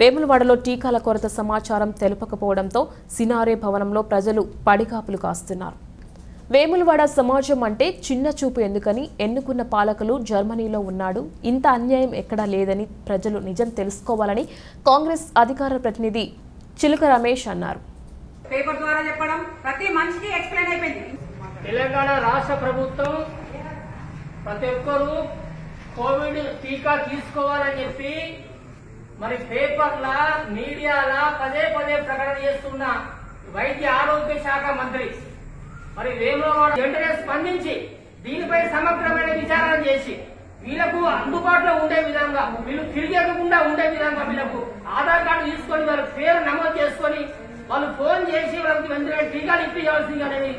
వేములవాడలో టీకాల కొరత సమాచారం తెలుపకపోవడంతో సినారే భవనంలో ప్రజలు పడిగాపులు కాస్తున్నారు. వేములవాడ సమాజం అంటే చిన్న చూపు ఎందుకని ఎన్నుకున్న పాలకులు జర్మనీలో ఉన్నాడు. ఇంత అన్యాయం ఎక్కడా లేదని ప్రజలు నిజం తెలుసుకోవాలని కాంగ్రెస్ అధికార ప్రతినిధి చిలుక రమేష్ అన్నారు. పేపర్ ద్వారా చెప్పడం ప్రతి మనిషికి ఎక్స్ప్లెయిన్ అయిపోయింది. తెలంగాణ రాష్ట్ర ప్రభుత్వం ప్రతి ఒక్కరూ కోవిడ్ టీకా తీసుకోవాలని చెప్పి మరి పేపర్ల మీడియాల పదే పదే ప్రకటన చేస్తున్న వైద్య ఆరోగ్య శాఖ మంత్రి. మరి వేములవాడ వెంటనే స్పందించి దీనిపై సమగ్రమైన విచారణ చేసి వీళ్ళకు అందుబాటులో ఉండే విధంగా వీళ్ళు తిరిగకుండా ఉండే విధంగా వీళ్ళకు ఆధార్ కార్డు తీసుకొని వాళ్ళ పేరు నమోదు చేసుకొని వాళ్ళు ఫోన్ చేసి వాళ్ళకి వెంటనే టీకాలు ఇప్పించాల్సింది అనేది